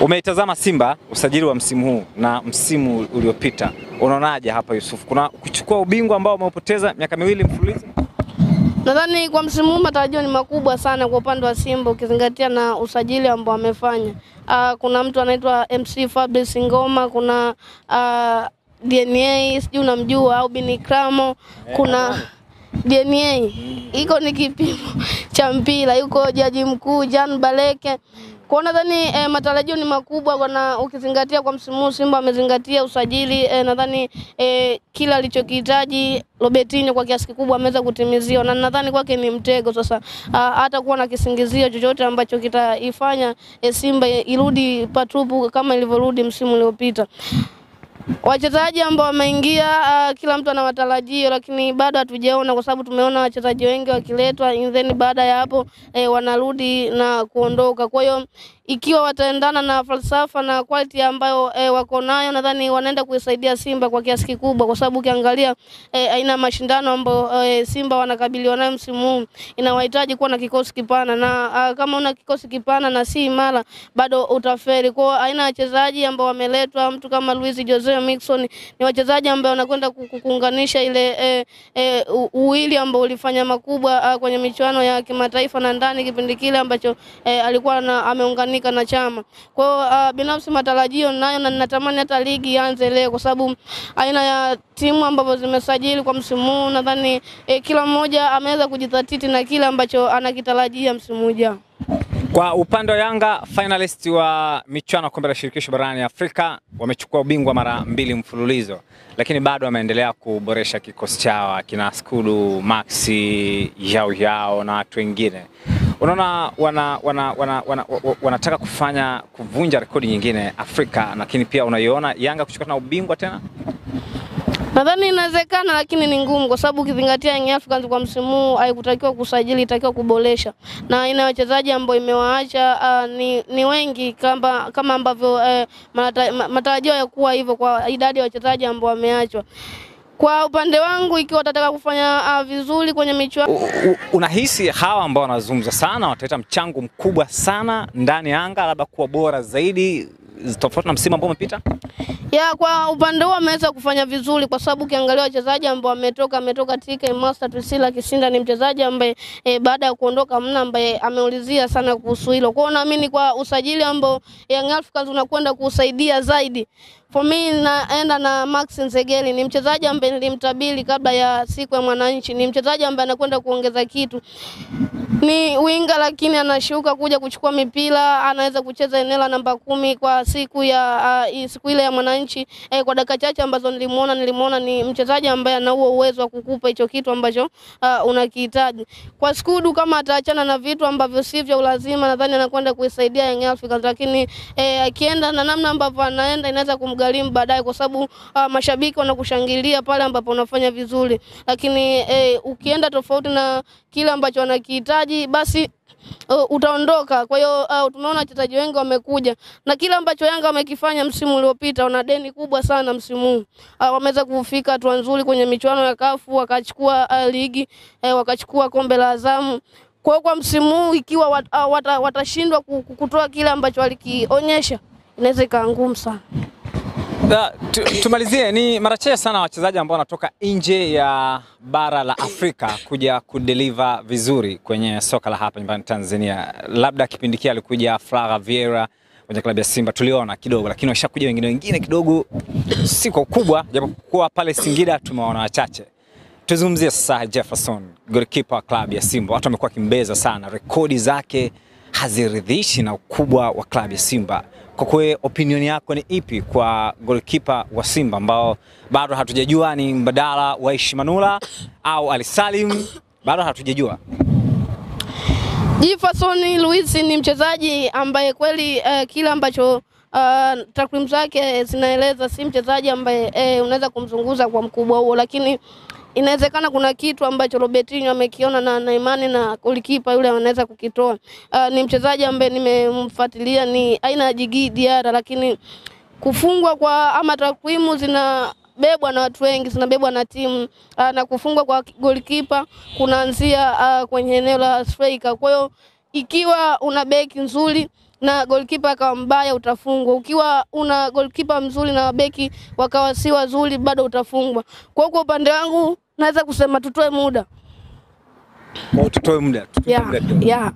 Umeitazama Simba usajili wa msimu huu na msimu uliopita, unaonaje hapa Yusuf? Kuna kuchukua ubingwa ambao umeupoteza miaka miwili mfululizo? Nadhani kwa msimu huu matarajio ni makubwa sana kwa upande wa Simba ukizingatia na usajili ambao wamefanya. Uh, kuna mtu anaitwa MC Fabrice Ngoma, kuna uh, DNA sijui unamjua au Binikramo, kuna DNA iko ni kipimo cha mpira, yuko jaji mkuu Jan Baleke kwa nadhani e, matarajio ni makubwa kwa ukizingatia kwa msimu huu Simba amezingatia usajili e, nadhani e, kila alichokihitaji Robertinho kwa kiasi kikubwa ameweza kutimiziwa, na nadhani kwake ni mtego sasa. Hata kuwa na kisingizio chochote ambacho kitaifanya e, Simba irudi patupu kama ilivyorudi msimu uliopita. Wachezaji ambao wameingia, uh, kila mtu ana matarajio, lakini bado hatujaona, kwa sababu tumeona wachezaji wengi wakiletwa, then baada ya hapo eh, wanarudi na kuondoka. Kwa hiyo ikiwa wataendana na falsafa na quality ambayo eh, wako nayo, nadhani wanaenda kuisaidia Simba kwa kiasi kikubwa, kwa sababu ukiangalia eh, aina ya mashindano ambayo eh, Simba wanakabiliwa nayo msimu huu inawahitaji kuwa na kikosi kipana, na uh, kama una kikosi kipana na si imara, bado utaferi. Kwa aina ya wachezaji ambao wameletwa, mtu kama Luis Jose Mixon ni wachezaji ambao wanakwenda kuunganisha ile e, e, uwili ambao ulifanya makubwa a, kwenye michuano ya kimataifa na ndani kipindi kile ambacho e, alikuwa na ameunganika na chama. Kwa hiyo uh, binafsi matarajio nayo na ninatamani hata ligi ianze leo, kwa sababu aina ya timu ambazo zimesajili kwa msimu huu nadhani e, kila mmoja ameweza kujidhatiti na kile ambacho anakitarajia msimu ujao. Kwa upande wa Yanga, finalist wa michuano ya kombe la shirikisho barani Afrika wamechukua ubingwa mara mbili mfululizo, lakini bado wameendelea kuboresha kikosi chao, akina Skudu, Maxi, Yao Yao na watu wengine unaona wana, wana, wana, wana, wanataka kufanya kuvunja rekodi nyingine Afrika, lakini pia unaiona Yanga kuchukua na ubingwa tena. Nadhani inawezekana, lakini ni ngumu, kwa sababu ukizingatia Young Africans kwa msimu huu haikutakiwa kusajili, itakiwa kuboresha, na ina wachezaji ambao imewaacha uh, ni, ni wengi kama, kama ambavyo uh, matarajio ya kuwa hivyo kwa idadi ya wachezaji ambao wameachwa. Kwa upande wangu ikiwa watataka kufanya uh, vizuri kwenye michuano, unahisi hawa ambao wanazungumza sana wataleta mchango mkubwa sana ndani ya anga, labda kuwa bora zaidi tofauti na msimu ambao umepita? Ya, kwa upande huo ameweza kufanya vizuri kwa sababu ukiangalia wachezaji ambao wametoka ametoka TK Master Priscilla Kisinda ni mchezaji ambaye e, baada ya kuondoka mna ambaye ameulizia sana kuhusu hilo. Kwa hiyo naamini kwa usajili ambao Young Africans unakwenda kusaidia zaidi For me naenda na Max Nzegeli, ni mchezaji ambaye nilimtabiri kabla ya siku ya Mwananchi. Ni mchezaji ambaye anakwenda kuongeza kitu, ni winga lakini anashuka kuja kuchukua mipira, anaweza kucheza eneo la namba kumi kwa siku ya uh, siku ile ya Mwananchi. Eh, kwa dakika chache ambazo nilimuona, nilimuona ni mchezaji ambaye ana huo uwezo wa kukupa hicho kitu ambacho uh, unakihitaji. Kwa Skudu kama ataachana na vitu ambavyo si vya ulazima, nadhani anakwenda kuisaidia Young Africans, lakini eh, akienda na namna ambavyo anaenda inaweza kum gharimu baadaye kwa sababu uh, mashabiki wanakushangilia pale ambapo unafanya vizuri, lakini eh, ukienda tofauti na kile ambacho wanakihitaji basi uh, utaondoka. Kwa hiyo uh, tumeona wachezaji wengi wamekuja na kile ambacho Yanga wamekifanya msimu uliopita, wana deni kubwa sana msimu huu. Uh, wameweza kufika hatua nzuri kwenye michuano ya kafu wakachukua uh, ligi uh, wakachukua kombe la Azamu kwa hiyo kwa msimu huu ikiwa wat, uh, wat, watashindwa kutoa kile ambacho walikionyesha inaweza ikawa ngumu sana. Tumalizie, ni mara chache sana wachezaji ambao wanatoka nje ya bara la Afrika kuja kudeliver vizuri kwenye soka la hapa nyumbani Tanzania. Labda kipindi kile alikuja Fraga Vieira kwenye klabu ya Simba tuliona kidogo, lakini washakuja wengine wengine kidogo si kwa ukubwa, japokuwa pale Singida tumewaona wachache. Tuzungumzie sasa Jefferson, goalkeeper wa klabu ya Simba. Watu wamekuwa kimbeza sana, rekodi zake haziridhishi na ukubwa wa klabu ya Simba. Kwa kweli opinion yako ni ipi kwa golikipa wa Simba ambao bado hatujajua ni mbadala wa Ishimanula au Ali Salim, bado hatujajua. Jefferson Luis ni mchezaji ambaye kweli uh, kila ambacho uh, takwimu zake zinaeleza, si mchezaji ambaye uh, unaweza kumzunguza kwa mkubwa huo, lakini inawezekana kuna kitu ambacho Robertinho amekiona na, na imani na golikipa yule anaweza kukitoa. Uh, ni mchezaji ambaye nimemfuatilia, ni aina ya Djigui Diarra, lakini kufungwa kwa ama takwimu zina bebwa na watu wengi, zinabebwa na timu uh, na kufungwa kwa golikipa kunaanzia uh, kwenye eneo la striker. Kwa hiyo ikiwa una beki nzuri na goalkeeper akawa mbaya utafungwa. Ukiwa una goalkeeper mzuri na beki wakawa si wazuri bado utafungwa. Kwa hiyo kwa upande wangu naweza kusema tutoe muda. Tutoe muda, tutoe muda yeah.